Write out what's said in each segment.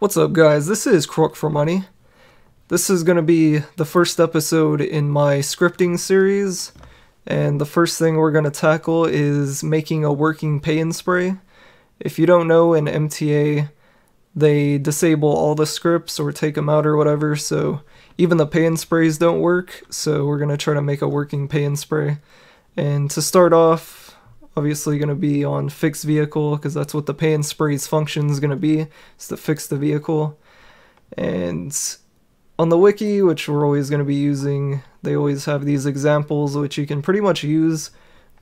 What's up, guys? This is Crook4Money. This is going to be the first episode in my scripting series, and the first thing we're going to tackle is making a working pay and spray. If you don't know, in MTA, they disable all the scripts or take them out or whatever, so even the pay and sprays don't work, so we're going to try to make a working pay and spray. And to start off, obviously going to be on fixed vehicle because that's what the pay and sprays function is going to be is to fix the vehicle. And on the wiki which we're always going to be using they always have these examples which you can pretty much use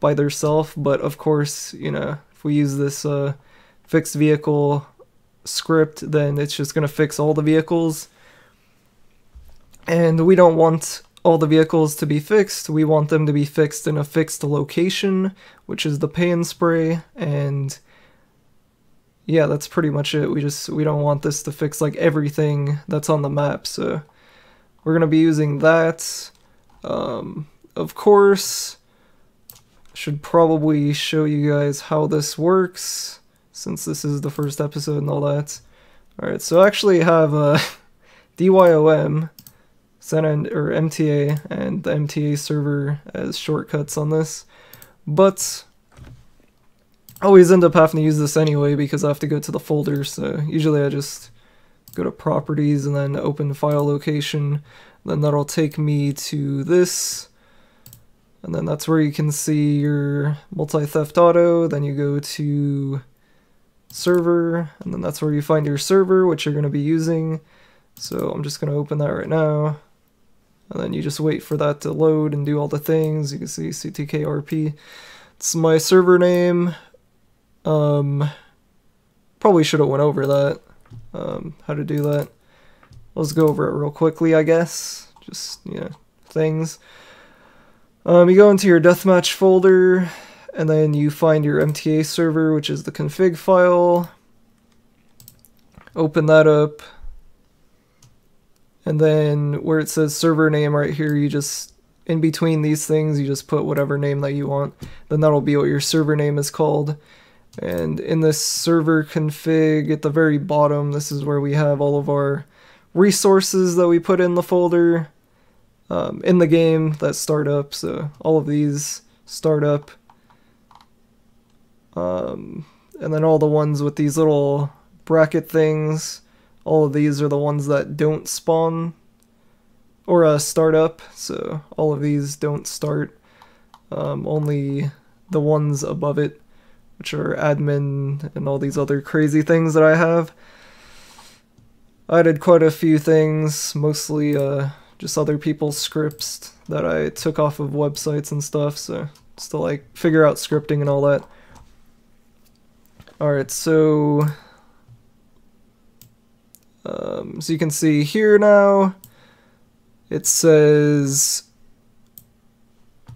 by themselves but of course you know if we use this uh, fixed vehicle script then it's just going to fix all the vehicles. And we don't want all the vehicles to be fixed. We want them to be fixed in a fixed location, which is the pay and spray, and yeah, that's pretty much it. We just we don't want this to fix like everything that's on the map, so we're gonna be using that. Um, of course, should probably show you guys how this works since this is the first episode and all that. Alright, so I actually have a DYOM And or MTA and the MTA server as shortcuts on this, but always end up having to use this anyway because I have to go to the folder. So usually I just go to properties and then open file location. Then that'll take me to this. And then that's where you can see your multi-theft auto. Then you go to server, and then that's where you find your server, which you're going to be using. So I'm just going to open that right now and then you just wait for that to load and do all the things. You can see CTKRP. It's my server name. Um, probably should have went over that, um, how to do that. Let's go over it real quickly, I guess. Just, you know, things. Um, you go into your deathmatch folder, and then you find your MTA server, which is the config file. Open that up. And then where it says server name right here, you just, in between these things, you just put whatever name that you want. Then that'll be what your server name is called. And in this server config at the very bottom, this is where we have all of our resources that we put in the folder um, in the game that start up. So all of these start up. Um, and then all the ones with these little bracket things all of these are the ones that don't spawn or uh, start up, so all of these don't start. Um, only the ones above it, which are admin and all these other crazy things that I have. I did quite a few things, mostly uh, just other people's scripts that I took off of websites and stuff, so just to like figure out scripting and all that. Alright, so um, so you can see here now, it says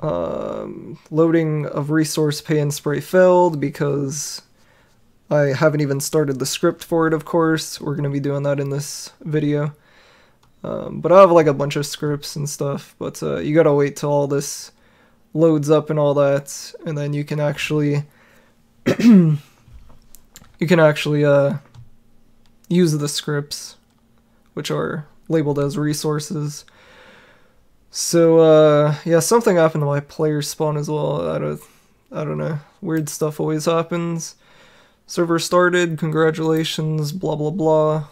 um, loading of resource pay and spray failed because I haven't even started the script for it, of course. We're going to be doing that in this video. Um, but I have like a bunch of scripts and stuff, but uh, you gotta wait till all this loads up and all that, and then you can actually you can actually uh, use the scripts, which are labeled as resources. So uh, yeah, something happened to my player spawn as well. I don't, I don't know. Weird stuff always happens. Server started. Congratulations. Blah blah blah.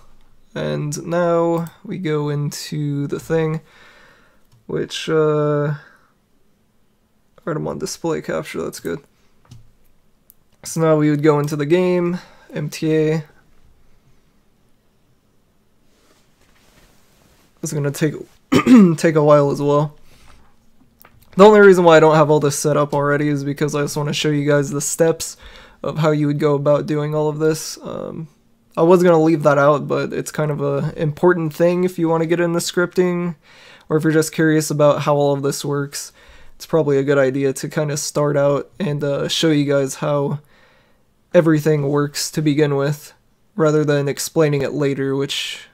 And now we go into the thing, which uh, right, I'm on display capture. That's good. So now we would go into the game, MTA, It's gonna take take a while as well. The only reason why I don't have all this set up already is because I just want to show you guys the steps of how you would go about doing all of this. Um, I was going to leave that out, but it's kind of a important thing if you want to get into scripting, or if you're just curious about how all of this works. It's probably a good idea to kind of start out and uh, show you guys how everything works to begin with, rather than explaining it later, which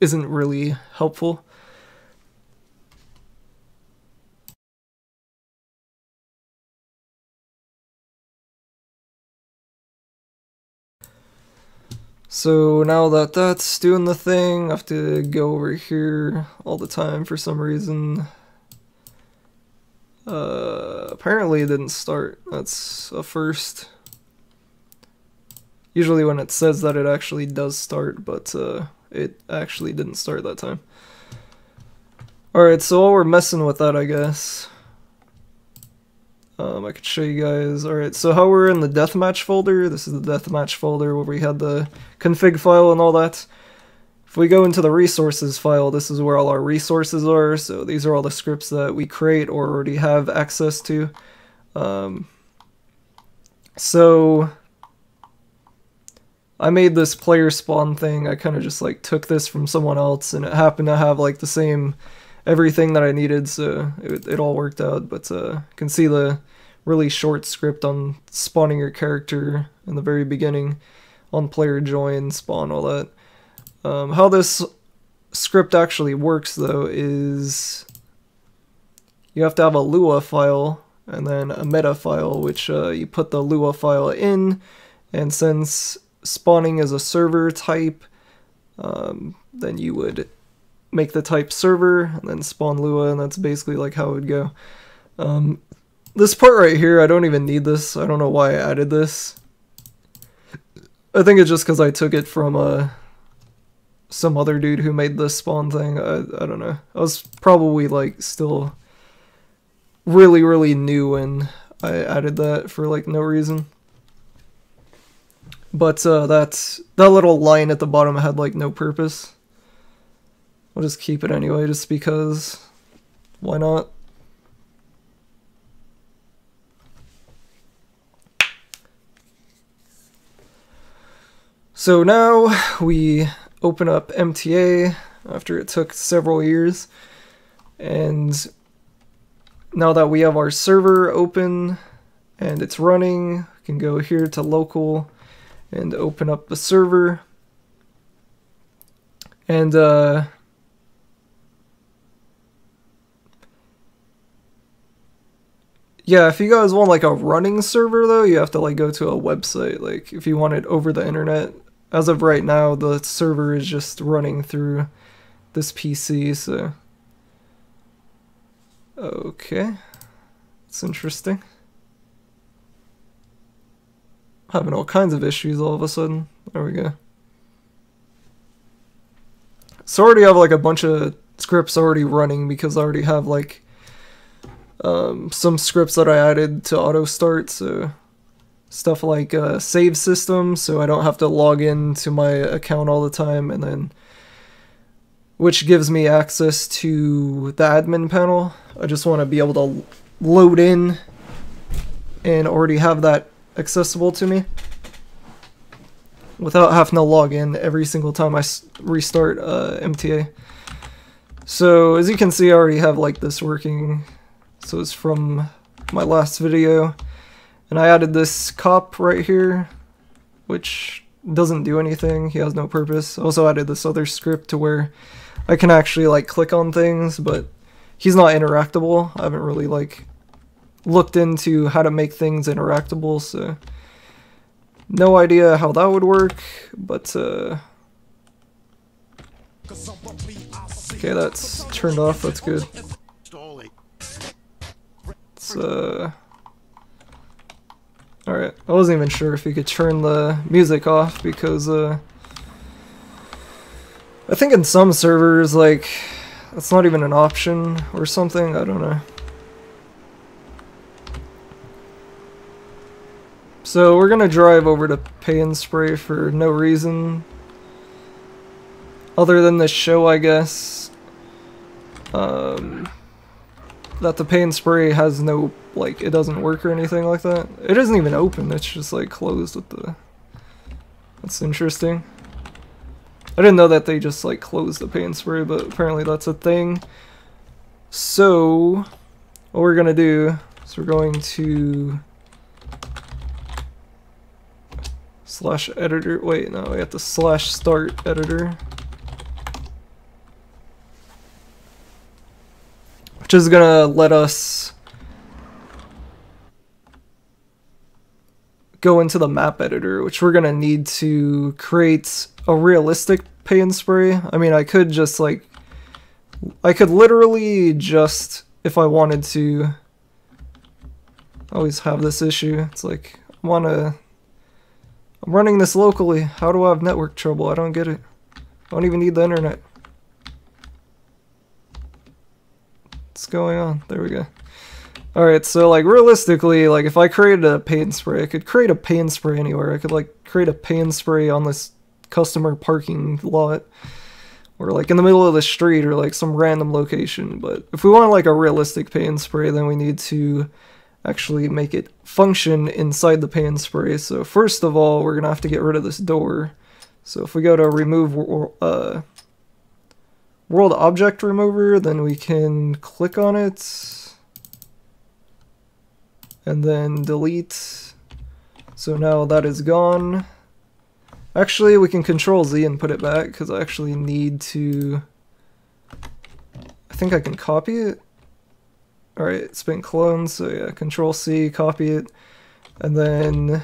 isn't really helpful. So now that that's doing the thing, I have to go over here all the time for some reason. Uh, apparently it didn't start. That's a first. Usually when it says that it actually does start, but uh, it actually didn't start that time. Alright, so while we're messing with that, I guess, um, I could show you guys. Alright, so how we're in the deathmatch folder, this is the deathmatch folder where we had the config file and all that. If we go into the resources file, this is where all our resources are. So these are all the scripts that we create or already have access to. Um, so I made this player spawn thing. I kind of just like took this from someone else and it happened to have like the same everything that I needed. So it, it all worked out. But uh, you can see the really short script on spawning your character in the very beginning on player join, spawn, all that. Um, how this script actually works though is you have to have a Lua file and then a meta file which uh, you put the Lua file in and since spawning as a server type um, then you would make the type server and then spawn Lua and that's basically like how it would go. Um, this part right here I don't even need this I don't know why I added this. I think it's just because I took it from uh, some other dude who made this spawn thing. I, I don't know. I was probably like still really, really new when I added that for like no reason. But uh, that, that little line at the bottom had like no purpose. I'll just keep it anyway just because why not? So now we open up MTA after it took several years. And now that we have our server open and it's running, we can go here to local and open up the server. And uh, yeah, if you guys want like a running server though, you have to like go to a website. Like if you want it over the internet, as of right now, the server is just running through this PC, so... Okay. It's interesting. Having all kinds of issues all of a sudden. There we go. So I already have like a bunch of scripts already running because I already have like um, some scripts that I added to auto start, so stuff like uh, save system so I don't have to log in to my account all the time and then which gives me access to the admin panel. I just want to be able to load in and already have that accessible to me without having to log in every single time I restart uh, MTA. So as you can see I already have like this working so it's from my last video. And I added this cop right here, which doesn't do anything. He has no purpose. Also added this other script to where I can actually like click on things, but he's not interactable. I haven't really like looked into how to make things interactable, so no idea how that would work, but uh Okay, that's turned off, that's good. It's uh Alright, I wasn't even sure if you could turn the music off because, uh, I think in some servers, like, that's not even an option or something, I don't know. So we're gonna drive over to Pay and Spray for no reason. Other than the show, I guess. Um, that the Pay and Spray has no like it doesn't work or anything like that. It isn't even open, it's just like closed with the... That's interesting. I didn't know that they just like closed the Pay and Spray, but apparently that's a thing. So, what we're gonna do is we're going to slash editor, wait, no, we have to slash start editor. Which is gonna let us go into the map editor, which we're to need to create a realistic pay and spray. I mean, I could just like, I could literally just, if I wanted to, always have this issue. It's like, I want to, I'm running this locally. How do I have network trouble? I don't get it. I don't even need the internet. What's going on? There we go. Alright, so like realistically, like if I created a pay and spray, I could create a pay and spray anywhere. I could like create a pay and spray on this customer parking lot or like in the middle of the street or like some random location. But if we want like a realistic pay and spray, then we need to actually make it function inside the pay and spray. So first of all, we're gonna have to get rid of this door. So if we go to remove uh, world object remover, then we can click on it and then delete. So now that is gone. Actually, we can control Z and put it back because I actually need to... I think I can copy it. Alright, it's been cloned, so yeah, control C, copy it, and then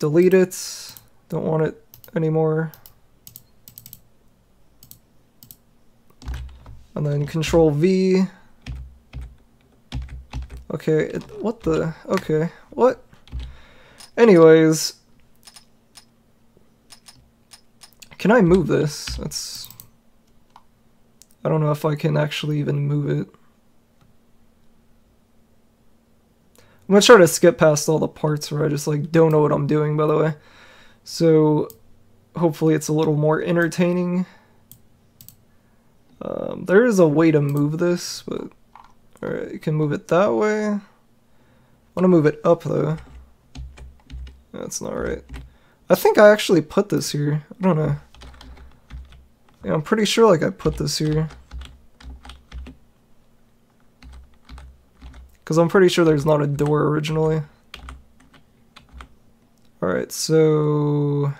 delete it. Don't want it anymore. And then control V, Okay, it, what the? Okay, what? Anyways. Can I move this? That's... I don't know if I can actually even move it. I'm gonna try to skip past all the parts where I just like don't know what I'm doing by the way. So hopefully it's a little more entertaining. Um, there is a way to move this, but Alright, you can move it that way. I want to move it up though. That's not right. I think I actually put this here. I don't know. Yeah, I'm pretty sure like I put this here. Because I'm pretty sure there's not a door originally. Alright, so...